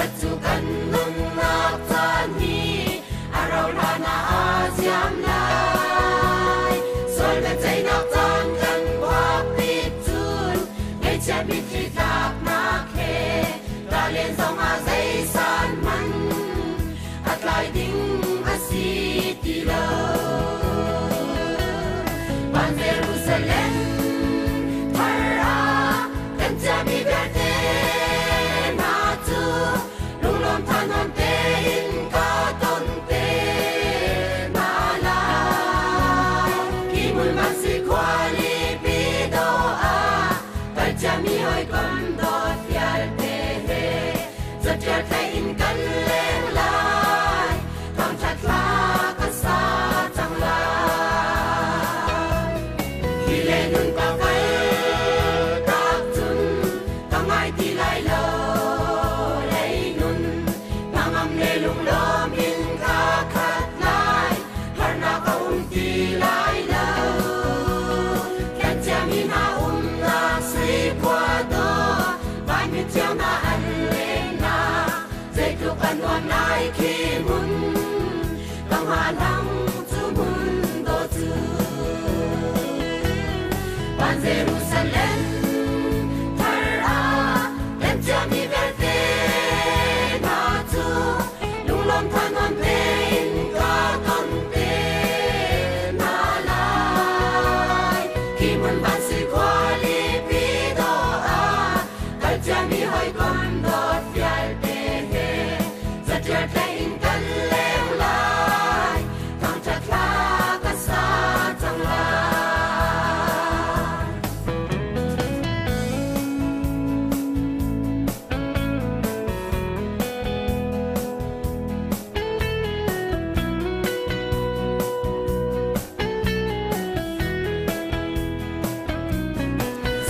thật dù cần mừng ngọc ta à rau ra na a giam lai. Bên tay nọc tan cần qua bít tun ngay cha bít khi thạc na khê ra lên dòng a dây san mắn at lại đinh a si ti lơ ban Jerusalem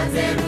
Anzema.